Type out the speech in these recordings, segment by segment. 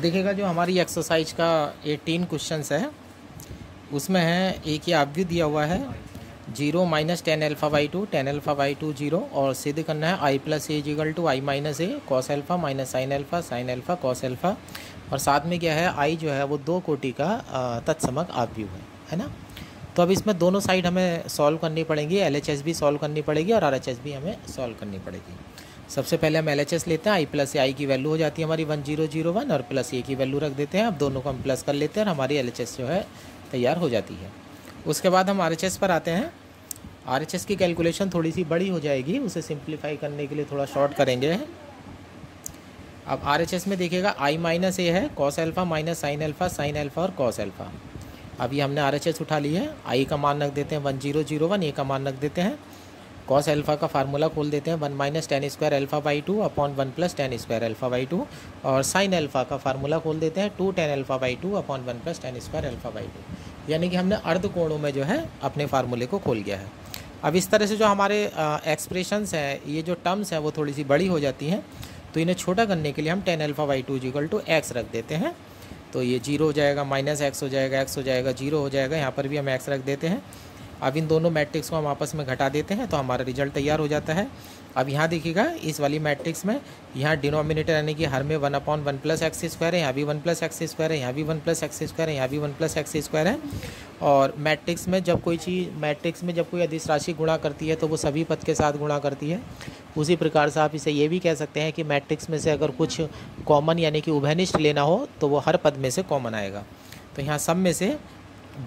देखिएगा, जो हमारी एक्सरसाइज का 18 क्वेश्चंस है, उसमें है, एक ही आप आव्यू दिया हुआ है zero minus tan alpha by two tan alpha by two zero और सिद्ध करना है I plus A equal to I minus A cos alpha minus sin alpha sin alpha cos alpha और साथ में क्या है आई जो है, वो दो कोटि का तत्समक आव्यू है है ना? तो अब इसमें दोनों साइड हमें सॉल्व करनी पड़ेगी एल एच एस भी सॉल्व करनी पड़ेगी और आर एच एस भी हमें सॉल्व करनी पड़ेगी। सबसे पहले हम एल एच एस लेते हैं आई प्लस ए आई की वैल्यू हो जाती है हमारी वन ज़ीरो ज़ीरो वन और प्लस ए की वैल्यू रख देते हैं। अब दोनों को हम प्लस कर लेते हैं और हमारी एल एच एस जो है तैयार हो जाती है। उसके बाद हम आर एच एस पर आते हैं। आर एच एस की कैलकुलेशन थोड़ी सी बड़ी हो जाएगी, उसे सिंप्लीफाई करने के लिए थोड़ा शॉर्ट करेंगे। अब आर एच एस में देखिएगा आई माइनस ए है cos alpha minus sine alpha sine alpha और कॉस एल्फ़ा अभी हमने आर एच एस उठा ली है आई का मान रख देते हैं one zero zero one A का मान रख देते हैं। कॉस एल्फ़ा का फार्मूला खोल देते हैं one minus tan square alpha by two upon one plus tan square alpha by two और साइन एल्फ़ा का फार्मूला खोल देते हैं two tan alpha by two upon one plus tan square alpha by two यानी कि हमने अर्ध कोणों में जो है, अपने फार्मूले को खोल गया है। अब इस तरह से जो हमारे एक्सप्रेशंस हैं, ये जो टर्म्स हैं, वो थोड़ी सी बड़ी हो जाती हैं। तो इन्हें छोटा करने के लिए हम tan alpha by two equal to X रख देते हैं। तो ये ज़ीरो हो जाएगा माइनस एक्स हो जाएगा एक्स हो जाएगा ज़ीरो हो जाएगा, यहाँ पर भी हम एक्स रख देते हैं। अब इन दोनों मैट्रिक्स को हम आपस में घटा देते हैं तो हमारा रिज़ल्ट तैयार हो जाता है। अब यहाँ देखिएगा, इस वाली मैट्रिक्स में यहाँ डिनोमिनेटर यानी कि हर में one upon one plus X square है, यहाँ भी वन प्लस एक्स स्क्वायर है, यहाँ भी वन प्लस एक्स स्क्वायर है, यहाँ भी वन प्लस एक्स स्क्वायर है। और मैट्रिक्स में जब कोई चीज़, मैट्रिक्स में जब कोई अधिस राशि गुणा करती है तो वो सभी पद के साथ गुणा करती है। उसी प्रकार से आप इसे ये भी कह सकते हैं कि मैट्रिक्स में से अगर कुछ कॉमन यानी कि उभयनिष्ठ लेना हो तो वो हर पद में से कॉमन आएगा। तो यहाँ सब में से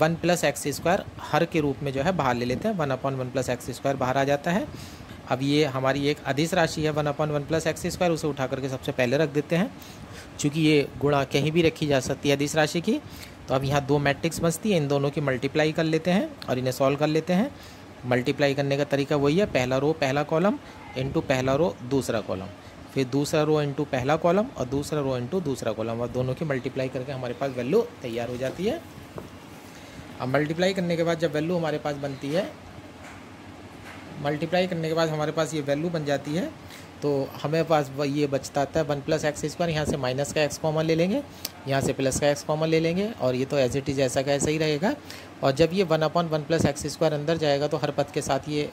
वन प्लस एक्स स्क्वायर हर के रूप में जो है बाहर ले लेते हैं, one upon one plus X square बाहर आ जाता है। अब ये हमारी एक अधिस राशि है, one upon one plus X square, उसे उठा करके सबसे पहले रख देते हैं। चूँकि ये गुणा कहीं भी रखी जा सकती है अधिस राशि की तो अब यहाँ दो मैट्रिक्स बचती है, इन दोनों की मल्टीप्लाई कर लेते हैं और इन्हें सॉल्व कर लेते हैं। मल्टीप्लाई करने का तरीका वही है, पहला रो पहला कॉलम इंटू पहला रो दूसरा कॉलम। फिर दूसरा रो इंटू पहला कॉलम और दूसरा रो इंटू दूसरा कॉलम, और दोनों की मल्टीप्लाई करके हमारे पास वैल्यू तैयार हो जाती है। अब मल्टीप्लाई करने के बाद जब वैल्यू हमारे पास बनती है मल्टीप्लाई करने के बाद हमारे पास ये वैल्यू बन जाती है तो हमें पास ये बचता है वन प्लस एक्स स्क्वायर, यहाँ से माइनस का एक्स कॉमन ले लेंगे, यहाँ से प्लस का एक्स कॉमन ले लेंगे, और ये तो एज इट इज़ ऐसा का ऐसा ही रहेगा। और जब ये one upon one plus X square अंदर जाएगा तो हर पद के साथ ये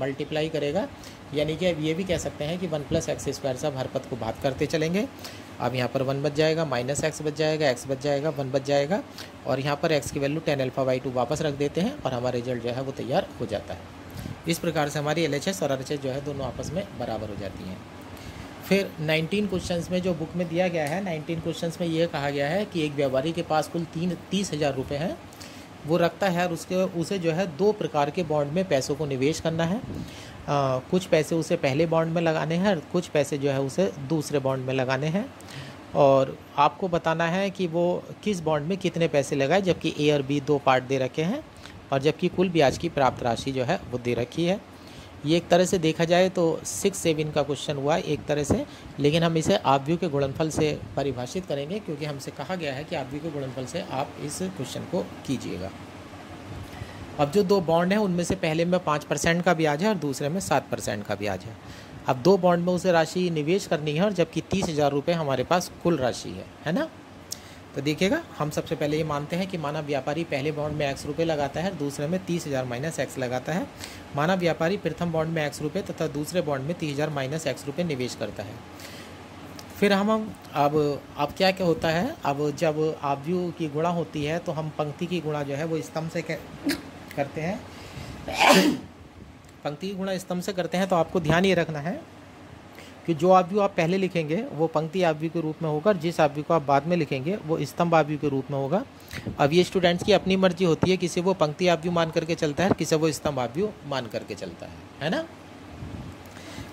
मल्टीप्लाई करेगा। यानी कि अब ये भी कह सकते हैं कि वन प्लस एक्स स्क्वायर से हर पद को बात करते चलेंगे। अब यहाँ पर वन बच जाएगा, माइनस एक्स बच जाएगा एक्स बच जाएगा, वन बच जाएगा, और यहाँ पर एक्स की value tan alpha by two वापस रख देते हैं, और हमारा रिज़ल्ट जो है वो तैयार हो जाता है। इस प्रकार से हमारी LHS और आर जो है दोनों आपस में बराबर हो जाती हैं। फिर 19 क्वेश्चंस में जो बुक में दिया गया है 19 क्वेश्चंस में ये कहा गया है कि एक व्यापारी के पास कुल तीन, तीस हज़ार रुपये हैं। वो रखता है और उसके, उसे जो है दो प्रकार के बॉन्ड में पैसों को निवेश करना है। आ, कुछ पैसे उसे पहले बॉन्ड में लगाने हैं और कुछ पैसे जो है उसे दूसरे बॉन्ड में लगाने हैं। और आपको बताना है कि वो किस बॉन्ड में कितने पैसे लगाए जबकि ए और बी दो पार्ट दे रखे हैं और जबकि कुल ब्याज की प्राप्त राशि जो है वो दे रखी है। ये एक तरह से देखा जाए तो सिक्स सेवन का क्वेश्चन हुआ एक तरह से लेकिन हम इसे आव्यू के गुणनफल से परिभाषित करेंगे क्योंकि हमसे कहा गया है कि आव्यू के गुणनफल से आप इस क्वेश्चन को कीजिएगा। अब जो दो बॉन्ड हैं, उनमें से पहले में पाँच परसेंट का ब्याज है और दूसरे में सात परसेंट का ब्याज है। अब दो बॉन्ड में उसे राशि निवेश करनी है और जबकि तीस हज़ार रुपये हमारे पास कुल राशि है है ना? तो देखिएगा, हम सबसे पहले ये मानते हैं कि माना व्यापारी पहले बॉन्ड में एक्स रुपये लगाता है, दूसरे में तीस हज़ार माइनस एक्स लगाता है। माना व्यापारी प्रथम बॉन्ड में एक्स रुपये तथा दूसरे बॉन्ड में तीस हज़ार माइनस एक्स रुपये निवेश करता है। फिर हम अब अब क्या क्या होता है? अब जब आव्यू की गुणा होती है तो हम पंक्ति की गुणा जो है, वो स्तंभ से करते हैं। पंक्ति गुणा स्तंभ से करते हैं तो आपको ध्यान ये रखना है कि जो आव्यू आप पहले लिखेंगे, वो पंक्ति आव्यू के रूप में होगा जिस आव्यू को आप बाद में लिखेंगे, वो स्तंभ आव्यू के रूप में होगा। अब ये स्टूडेंट्स की अपनी मर्ज़ी होती है, किसे वो पंक्ति आव्यू मान करके चलता है किसे वो स्तंभ आव्यू मान करके चलता है है ना?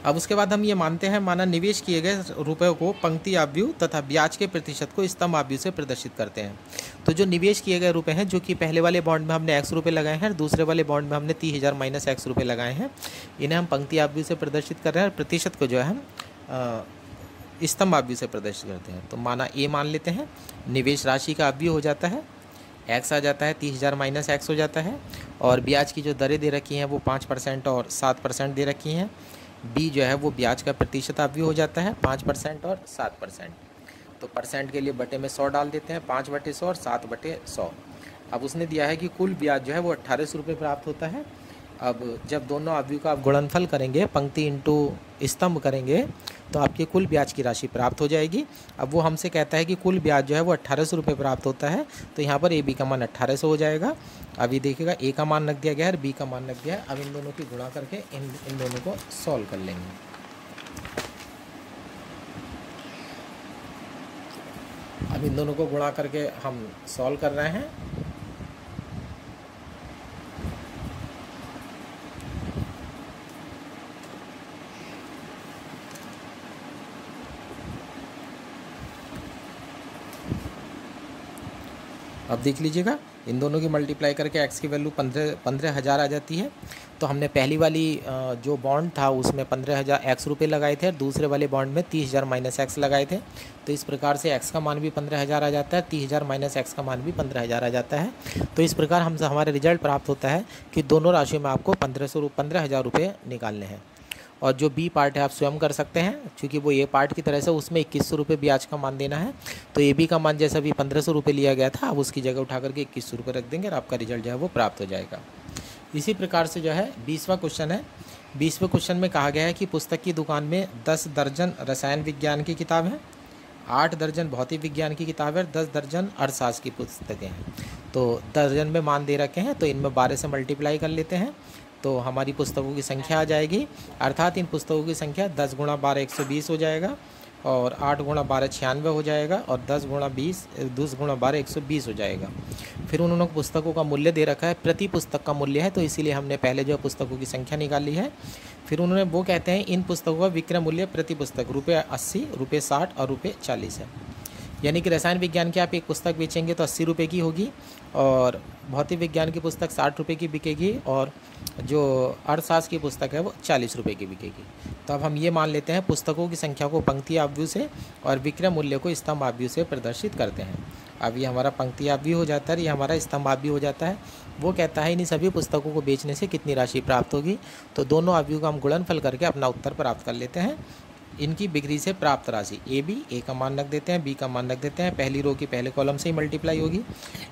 अब उसके बाद हम ये मानते हैं, माना निवेश किए गए रुपयों को, पंक्ति आव्यू तथा ब्याज के प्रतिशत को स्तंभ आव्यू से प्रदर्शित करते हैं। तो जो निवेश किए गए रुपए हैं, जो कि पहले वाले बॉन्ड में हमने एक्स रुपये लगाए हैं, दूसरे वाले बॉन्ड में हमने तीस हज़ार माइनस एक्स रुपये लगाए हैं। इन्हें हम पंक्ति आव्यू से प्रदर्शित कर रहे हैं और प्रतिशत को जो है हम स्तंभ आव्यू से प्रदर्शित करते हैं। तो माना ए मान लेते हैं, निवेश राशि का आव्यू हो जाता है एक्स आ जाता है तीस हज़ार माइनस एक्स हो जाता है और ब्याज की जो दरें दे रखी हैं, वो पाँच परसेंट और सात परसेंट दे रखी हैं। बी जो है वो ब्याज का प्रतिशत आव्यू हो जाता है, पाँच परसेंट और सात परसेंट। तो परसेंट के लिए बटे में सौ डाल देते हैं, पाँच बटे सौ और सात बटे सौ। अब उसने दिया है कि कुल ब्याज जो है वो अट्ठारह सौ रुपये प्राप्त होता है। अब जब दोनों अवयु का आप गुणनफल करेंगे, पंक्ति इंटू स्तंभ करेंगे तो आपकी कुल ब्याज की राशि प्राप्त हो जाएगी। अब वो हमसे कहता है कि कुल ब्याज जो है वो अट्ठारह सौ रुपये प्राप्त होता है तो यहाँ पर ए, बी का मान अट्ठारह सौ हो जाएगा। अभी देखिएगा, ए का मान रख दिया गया है और बी का मान रख दिया है। अब इन दोनों की गुणा करके इन इन दोनों को सॉल्व कर लेंगे। अब इन दोनों को गुणा करके हम सॉल्व कर रहे हैं। अब देख लीजिएगा, इन दोनों की मल्टीप्लाई करके एक्स की वैल्यू पंद्रह पंद्रह हज़ार आ जाती है। तो हमने पहली वाली जो बॉन्ड था, उसमें पंद्रह हज़ार एक्स रुपये लगाए थे और दूसरे वाले बॉन्ड में तीस हज़ार माइनस एक्स लगाए थे। तो इस प्रकार से एक्स का मान भी पंद्रह हज़ार आ जाता है, तीस हज़ार माइनस एक्स का मान भी पंद्रह हज़ार आ जाता है। तो इस प्रकार हमसे हमारे रिज़ल्ट प्राप्त होता है कि दोनों राशियों में आपको पंद्रह सौ, पंद्रह हज़ार रुपये निकालने हैं। और जो बी पार्ट है, आप स्वयं कर सकते हैं, क्योंकि वो ए पार्ट की तरह से उसमें इक्कीस सौ रुपये ब्याज का मान देना है। तो ए बी का मान जैसा भी पंद्रह सौ रुपये लिया गया था, आप उसकी जगह उठा करके इक्कीस सौ रुपये रख देंगे और आपका रिज़ल्ट जो है वो प्राप्त हो जाएगा। इसी प्रकार से जो है, बीसवा क्वेश्चन है। बीसवें क्वेश्चन में कहा गया है कि पुस्तक की दुकान में दस दर्जन रसायन विज्ञान की किताब है, आठ दर्जन भौतिक विज्ञान की किताब है, दस दर्जन अर्थशास्त्र की पुस्तकें हैं। तो दर्जन में मान दे रखे हैं तो इनमें बारह से मल्टीप्लाई कर लेते हैं। तो हमारी पुस्तकों की संख्या आ जाएगी। अर्थात इन पुस्तकों की संख्या दस गुणा बारह एक सौ बीस हो जाएगा और आठ गुणा बारह छियानवे हो जाएगा और दस गुणा बीस, दस गुणा बारह एक सौ बीस हो जाएगा। फिर उन्होंने पुस्तकों का मूल्य दे रखा है। प्रति पुस्तक का मूल्य है तो इसीलिए हमने पहले जो पुस्तकों की संख्या निकाली है। फिर उन्होंने वो कहते हैं, इन पुस्तकों का विक्रय मूल्य प्रति पुस्तक, रुपये अस्सी, रुपये साठ और रुपये चालीस है। यानी कि रसायन विज्ञान की आप एक पुस्तक बेचेंगे तो अस्सी रुपये की होगी और भौतिक विज्ञान की पुस्तक साठ रुपये की बिकेगी और जो अर्थशास्त्र की पुस्तक है वो चालीस रुपये की बिकेगी। तो अब हम ये मान लेते हैं, पुस्तकों की संख्या को पंक्ति आव्यू से और विक्रय मूल्य को स्तंभ आव्यू से प्रदर्शित करते हैं। अब ये हमारा पंक्ति आव्यू हो जाता है ये हमारा स्तंभ आव्यू हो जाता है। वो कहता है इन सभी पुस्तकों को बेचने से कितनी राशि प्राप्त होगी? तो दोनों आव्यू का हम गुणनफल करके अपना उत्तर प्राप्त कर लेते हैं। इनकी बिक्री से प्राप्त राशि। ए, बी, ए का मान रख देते हैं, बी का मान रख देते हैं। पहली रो की पहले कॉलम से ही मल्टीप्लाई होगी।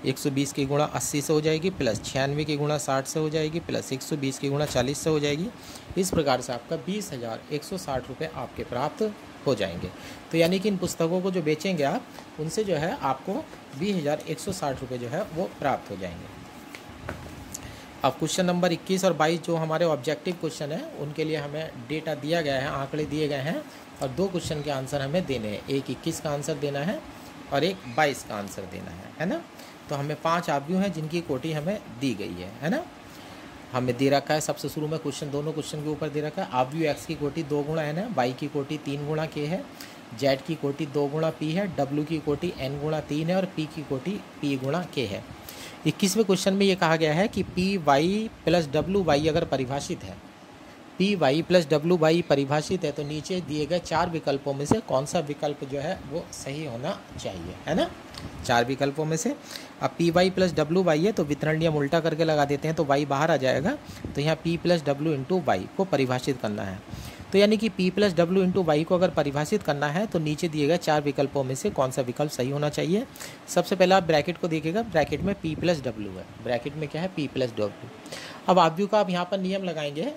120 की गुणा 80 से हो जाएगी प्लस छियानवे की गुणा 60 से हो जाएगी प्लस 120 की गुणा 40 से हो जाएगी। इस प्रकार से आपका बीस हज़ार एक सौ साठ रुपये आपके प्राप्त हो जाएँगे। तो यानी कि इन पुस्तकों को जो बेचेंगे आप, उनसे जो है आपको बीस हज़ार एक सौ साठ रुपये जो है वो प्राप्त हो जाएँगे। अब क्वेश्चन नंबर 21 और 22 जो हमारे ऑब्जेक्टिव क्वेश्चन है, उनके लिए हमें डेटा दिया गया है, आंकड़े दिए गए हैं और दो क्वेश्चन के आंसर हमें देने हैं। एक 21 का आंसर देना है और एक 22 का आंसर देना है है ना? तो हमें पाँच आव्यू हैं जिनकी कोटी हमें दी गई है है ना? हमें दे रखा है सबसे शुरू में क्वेश्चन दोनों क्वेश्चन के ऊपर दे रखा है। आव्यू एक्स की कोटी दो गुणा एन है वाई की कोटी तीन गुणा के है जेड की कोटी दो गुणा पी है डब्ल्यू की कोटी एन गुणा तीन है और पी की कोटी पी गुणा के है। इक्कीसवें क्वेश्चन में ये कहा गया है कि P Y plus W Y अगर परिभाषित है, P Y plus W Y परिभाषित है तो नीचे दिए गए चार विकल्पों में से कौन सा विकल्प जो है वो सही होना चाहिए, है ना? चार विकल्पों में से। अब P Y plus W Y है तो वितरण नियम उल्टा करके लगा देते हैं तो वाई बाहर आ जाएगा। तो यहाँ P plus W into Y को परिभाषित करना है। तो यानी कि P plus W into Y को अगर परिभाषित करना है तो नीचे दिए गए चार विकल्पों में से कौन सा विकल्प सही होना चाहिए? सबसे पहले आप ब्रैकेट को देखिएगा, ब्रैकेट में पी प्लस डब्ल्यू है। ब्रैकेट में क्या है? पी प्लस डब्ल्यू अब आव्यू का आप यहाँ पर नियम लगाएँगे।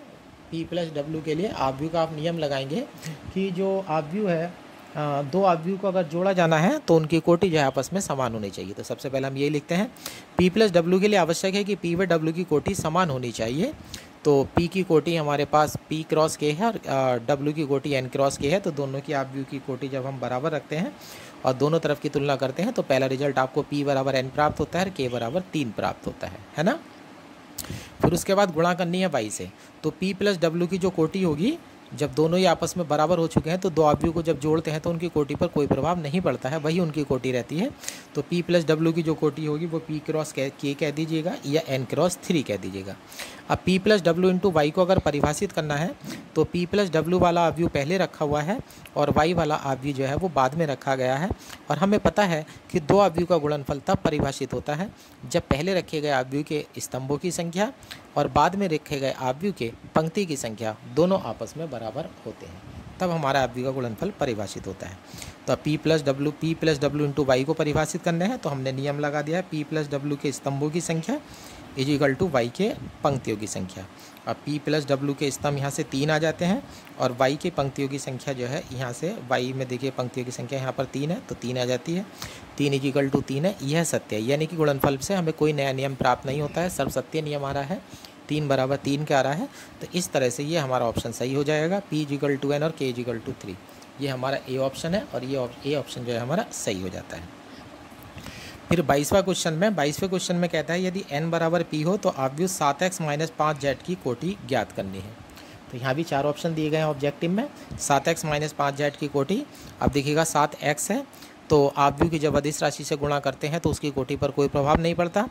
पी प्लस डब्ल्यू के लिए आव्यू का आप नियम लगाएँगे कि जो आव्यू है दो आव्यू को अगर जोड़ा जाना है तो उनकी कोटि जो है आपस में समान होनी चाहिए। तो सबसे पहले हम यही लिखते हैं। पी प्लस डब्ल्यू के लिए आवश्यक है कि पी व डब्ल्यू की कोटि समान होनी चाहिए। तो पी की कोटी हमारे पास पी क्रॉस के है और डब्ल्यू की कोटी एन क्रॉस के है तो दोनों की आप व्यू की कोटी जब हम बराबर रखते हैं और दोनों तरफ़ की तुलना करते हैं तो पहला रिज़ल्ट आपको पी बराबर एन प्राप्त होता है और के बराबर तीन प्राप्त होता है है ना? फिर उसके बाद गुणा करनी है वाई से तो पी प्लस डब्ल्यू की जो कोटी होगी जब दोनों ही आपस में बराबर हो चुके हैं तो दो आवयु को जब जोड़ते हैं तो उनकी कोटी पर कोई प्रभाव नहीं पड़ता है, वही उनकी कोटी रहती है। तो पी प्लस डब्ल्यू की जो कोटी होगी, वो पी क्रॉस के कह दीजिएगा या एन क्रॉस थ्री कह दीजिएगा। अब P plus W into Y को अगर परिभाषित करना है तो पी प्लस डब्ल्यू वाला आव्यू पहले रखा हुआ है और वाई वाला आव्यू जो है वो बाद में रखा गया है। और हमें पता है कि दो आव्यू का गुणनफल तब परिभाषित होता है जब पहले रखे गए आव्यू के स्तंभों की संख्या और बाद में रखे गए आव्यू के पंक्ति की संख्या दोनों आपस में बराबर होते हैं। तब हमारा अवयवी का गुणनफल परिभाषित होता है। तो अब P plus W P plus W into Y को परिभाषित करने हैं तो हमने नियम लगा दिया है पी प्लस डब्ल्यू के स्तंभों की संख्या इज़ इक्वल टू वाई के पंक्तियों की संख्या। अब पी प्लस डब्ल्यू के स्तंभ यहाँ से तीन आ जाते हैं और वाई के पंक्तियों की संख्या जो है यहाँ से वाई में देखिए पंक्तियों की संख्या यहाँ पर तीन है तो तीन आ जाती है। तीन इज़ इक्वल टू तीन है, यह सत्य है, यानी कि गुणनफल से हमें कोई नया नियम प्राप्त नहीं होता है सर्व सत्य नियम आ रहा है। तीन बराबर तीन के आ रहा है? तो इस तरह से ये हमारा ऑप्शन सही हो जाएगा पी इजिकल टू एन और के इजिकल टू थ्री ये हमारा ए ऑप्शन है और ये ए ऑप्शन जो है हमारा सही हो जाता है। फिर बाईसवा क्वेश्चन में, बाईसवें क्वेश्चन में कहता है, यदि एन बराबर पी हो तो आव्यू सात एक्स माइनस पाँच जेड की कोटी ज्ञात करनी है। तो यहाँ भी चार ऑप्शन दिए गए हैं ऑब्जेक्टिव में, सात एक्स माइनस पाँच जेड की कोटी। अब देखिएगा सात एक्स है तो आप आव्यू की जब अधिस राशि से गुणा करते हैं तो उसकी कोटि पर कोई प्रभाव नहीं पड़ता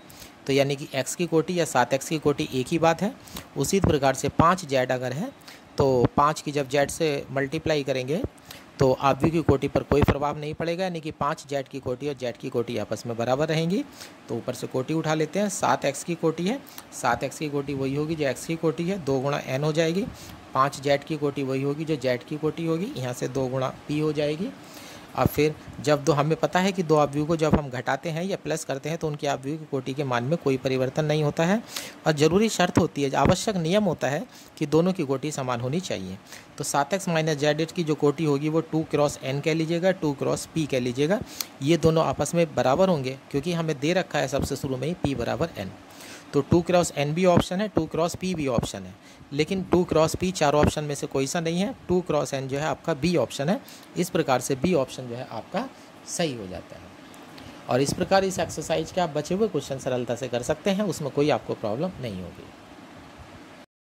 तो यानी कि एक्स की कोटि या सात एक्स की कोटि एक ही बात है उसी प्रकार से पाँच जेड अगर है तो पाँच की जब जेड से मल्टीप्लाई करेंगे तो आप आव्यू की कोटि पर कोई प्रभाव नहीं पड़ेगा यानी कि पाँच जेड की कोटि और जेड की कोटि आपस में बराबर रहेंगी तो ऊपर से कोटि उठा लेते हैं सात एक्स की कोटि है सात एक्स की कोटि वही होगी जो एक्स की कोटि है दो गुणा एन हो जाएगी पाँच जेड की कोटि वही होगी जो जेड की कोटि होगी यहाँ से दो गुणा पी हो जाएगी और फिर जब दो, हमें पता है कि दो अवयव को जब हम घटाते हैं या प्लस करते हैं तो उनके अवयव की कोटि के मान में कोई परिवर्तन नहीं होता है। और ज़रूरी शर्त होती है, आवश्यक नियम होता है कि दोनों की कोटि समान होनी चाहिए। तो सात एक्स माइनस जेड की जो कोटि होगी, वो टू क्रॉस एन कह लीजिएगा, टू क्रॉस पी कह लीजिएगा। ये दोनों आपस में बराबर होंगे, क्योंकि हमें दे रखा है सबसे शुरू में ही पी बराबर एन। तो टू क्रॉस एन भी ऑप्शन है, टू क्रॉस पी भी ऑप्शन है। लेकिन टू क्रॉस पी चारों ऑप्शन में से कोई सा नहीं है, टू क्रॉस एन जो है आपका बी ऑप्शन है। इस प्रकार से बी ऑप्शन जो है आपका सही हो जाता है। और इस प्रकार इस एक्सरसाइज के आप बचे हुए क्वेश्चन सरलता से कर सकते हैं, उसमें कोई आपको प्रॉब्लम नहीं होगी।